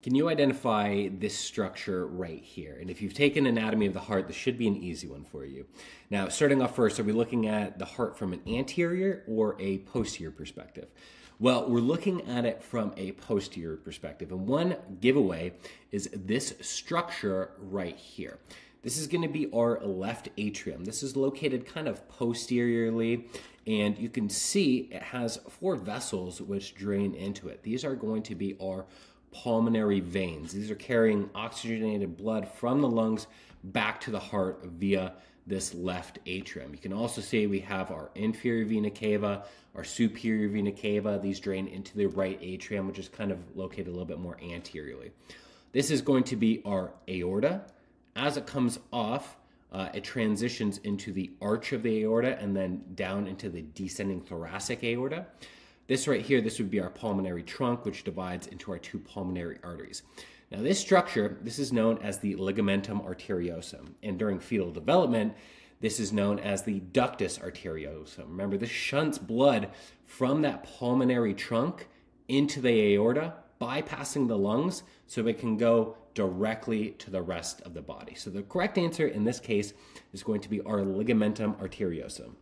Can you identify this structure right here? And if you've taken anatomy of the heart, this should be an easy one for you. Now, starting off first, are we looking at the heart from an anterior or a posterior perspective? Well, we're looking at it from a posterior perspective. And one giveaway is this structure right here. This is going to be our left atrium. This is located kind of posteriorly, and you can see it has four vessels which drain into it. These are going to be our pulmonary veins. These are carrying oxygenated blood from the lungs back to the heart via this left atrium. You can also see we have our inferior vena cava, our superior vena cava. These drain into the right atrium, which is kind of located a little bit more anteriorly. This is going to be our aorta. As it comes off, uh, it transitions into the arch of the aorta and then down into the descending thoracic aorta. This right here, this would be our pulmonary trunk, which divides into our two pulmonary arteries. Now this structure, this is known as the ligamentum arteriosum. And during fetal development, this is known as the ductus arteriosum. Remember, this shunts blood from that pulmonary trunk into the aorta, bypassing the lungs, so it can go directly to the rest of the body. So the correct answer in this case is going to be our ligamentum arteriosum.